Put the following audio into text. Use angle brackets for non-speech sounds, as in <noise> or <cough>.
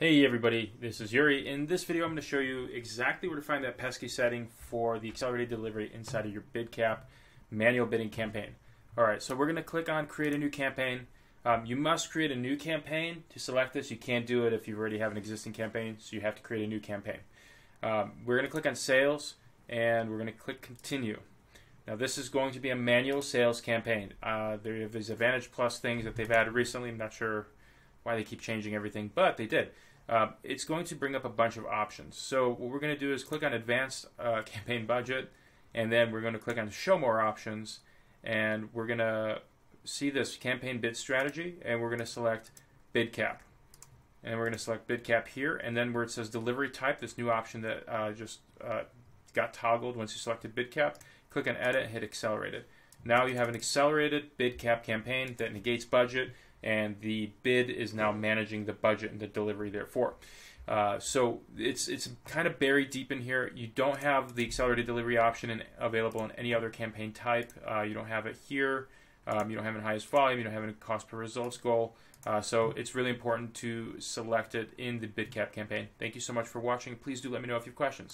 Hey everybody, this is Yuri. In this video, I'm going to show you exactly where to find that pesky setting for the accelerated delivery inside of your BidCap manual bidding campaign. All right, so we're going to click on create a new campaign. Um, you must create a new campaign to select this. You can't do it if you already have an existing campaign, so you have to create a new campaign. Um, we're going to click on sales and we're going to click continue. Now this is going to be a manual sales campaign. Uh, there these Advantage Plus things that they've added recently. I'm not sure why they keep changing everything, but they did. Uh, it's going to bring up a bunch of options. So what we're going to do is click on Advanced uh, <laughs> Campaign Budget, and then we're going to click on Show More Options, and we're going to see this Campaign Bid Strategy, and we're going to select Bid Cap. And we're going to select Bid Cap here, and then where it says Delivery Type, this new option that uh, just uh, got toggled once you selected Bid Cap, click on Edit, hit Accelerated. Now you have an accelerated bid cap campaign that negates budget, and the bid is now managing the budget and the delivery therefore. Uh, so it's it's kind of buried deep in here. You don't have the accelerated delivery option in, available in any other campaign type. Uh, you don't have it here. Um, you don't have it highest volume. You don't have a cost per results goal. Uh, so it's really important to select it in the bid cap campaign. Thank you so much for watching. Please do let me know if you have questions.